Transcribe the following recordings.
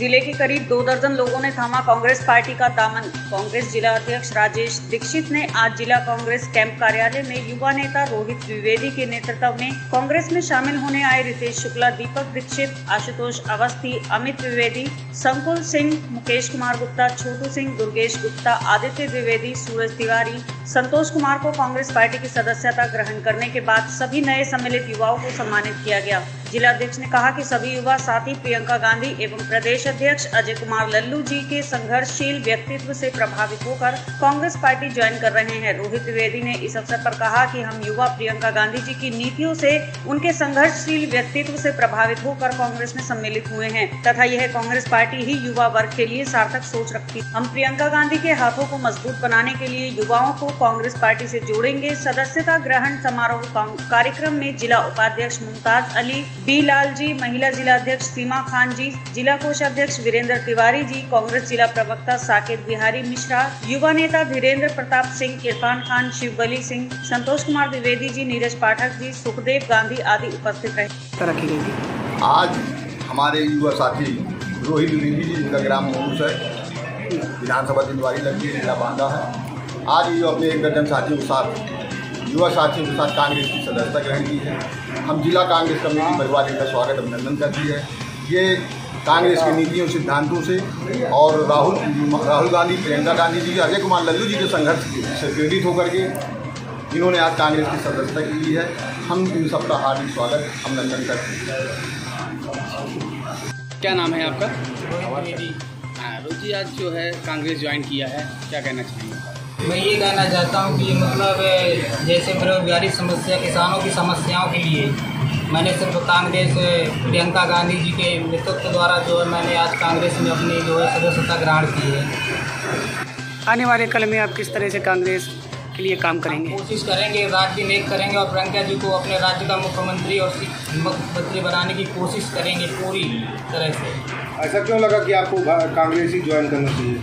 ज़िले के करीब दो दर्जन लोगों ने थामा कांग्रेस पार्टी का दामन। कांग्रेस जिला अध्यक्ष राजेश दीक्षित ने आज जिला कांग्रेस कैंप कार्यालय में युवा नेता रोहित द्विवेदी के नेतृत्व में कांग्रेस में शामिल होने आए रितेश शुक्ला, दीपक दीक्षित, आशुतोष अवस्थी, अमित द्विवेदी, संकुल सिंह, मुकेश कुमार गुप्ता, छोटू सिंह, दुर्गेश गुप्ता, आदित्य द्विवेदी, सूरज तिवारी, संतोष कुमार को कांग्रेस पार्टी की सदस्यता ग्रहण करने के बाद सभी नए सम्मिलित युवाओं को सम्मानित किया गया। जिला अध्यक्ष ने कहा कि सभी युवा साथी प्रियंका गांधी एवं प्रदेश अध्यक्ष अजय कुमार लल्लू जी के संघर्षशील व्यक्तित्व से प्रभावित होकर कांग्रेस पार्टी ज्वाइन कर रहे हैं। रोहित द्विवेदी ने इस अवसर पर कहा कि हम युवा प्रियंका गांधी जी की नीतियों से, उनके संघर्षशील व्यक्तित्व से प्रभावित होकर कांग्रेस में सम्मिलित हुए हैं। तथा यह कांग्रेस पार्टी ही युवा वर्ग के लिए सार्थक सोच रखती हम प्रियंका गांधी के हाथों को मज़बूत बनाने के लिए युवाओं को कांग्रेस पार्टी से जोड़ेंगे। सदस्यता ग्रहण समारोह कार्यक्रम में जिला उपाध्यक्ष मुमताज़ अली बी लाल जी महिला जिला अध्यक्ष सीमा खान जी जिला कोष अध्यक्ष वीरेंद्र तिवारी जी कांग्रेस जिला प्रवक्ता साकेत बिहारी मिश्रा युवा नेता धीरेन्द्र प्रताप सिंह इरफान खान शिवबली सिंह संतोष कुमार द्विवेदी जी नीरज पाठक जी सुखदेव गांधी आदि उपस्थित रहे। गई। आज हमारे युवा साथी रोहित द्विवेदी जी जिनका ग्राम मोरूस है विधानसभा लगती है जिला बांदा है। आज ये अपने एक दर्जन साथियों के साथ युवा साथियों के साथ कांग्रेस की सदस्यता ग्रहण की है। हम जिला कांग्रेस कमेटी परिवार इनका स्वागत अभिनंदन करती है। ये कांग्रेस की नीतियों, सिद्धांतों से और राहुल राहुल गांधी, प्रियंका गांधी जी, अजय कुमार लल्लू जी के संघर्ष से प्रेरित होकर के इन्होंने आज कांग्रेस की सदस्यता की है। हम इन सबका हार्दिक स्वागत, अभिनंदन करते हैं। क्या नाम है आपका? हाँ रोजी आज जो है कांग्रेस ज्वाइन किया है। क्या कहना चाहेंगे? मैं ये कहना चाहता हूँ कि मतलब जैसे बेरोजगारी समस्या किसानों की समस्याओं के लिए मैंने सिर्फ़ कांग्रेस प्रियंका गांधी जी के नेतृत्व द्वारा जो है मैंने आज कांग्रेस में अपनी जो है सदस्यता ग्रहण की है। आने वाले कल में आप किस तरह से कांग्रेस के लिए काम करेंगे? कोशिश करेंगे राज्य नेक करेंगे और प्रियंका जी को अपने राज्य का मुख्यमंत्री और मुख्यमंत्री बनाने की कोशिश करेंगे पूरी तरह से। ऐसा क्यों लगा कि आपको कांग्रेस ही ज्वाइन करना चाहिए?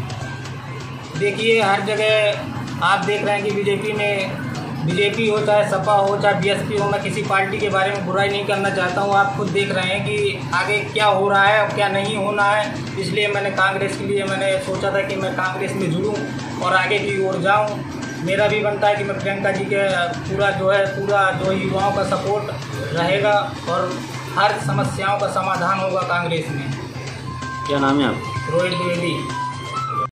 देखिए हर जगह आप देख रहे हैं कि बीजेपी में बीजेपी हो चाहे सपा हो चाहे बीएसपी हो मैं किसी पार्टी के बारे में बुराई नहीं करना चाहता हूँ। आप खुद देख रहे हैं कि आगे क्या हो रहा है और क्या नहीं होना है। इसलिए मैंने कांग्रेस के लिए मैंने सोचा था कि मैं कांग्रेस में जुड़ूँ और आगे की ओर जाऊँ। मेरा भी बनता है कि मैं प्रियंका जी के पूरा जो है पूरा जो युवाओं का सपोर्ट रहेगा और हर समस्याओं का समाधान होगा कांग्रेस में। क्या नाम है आप रोहित द्विवेदी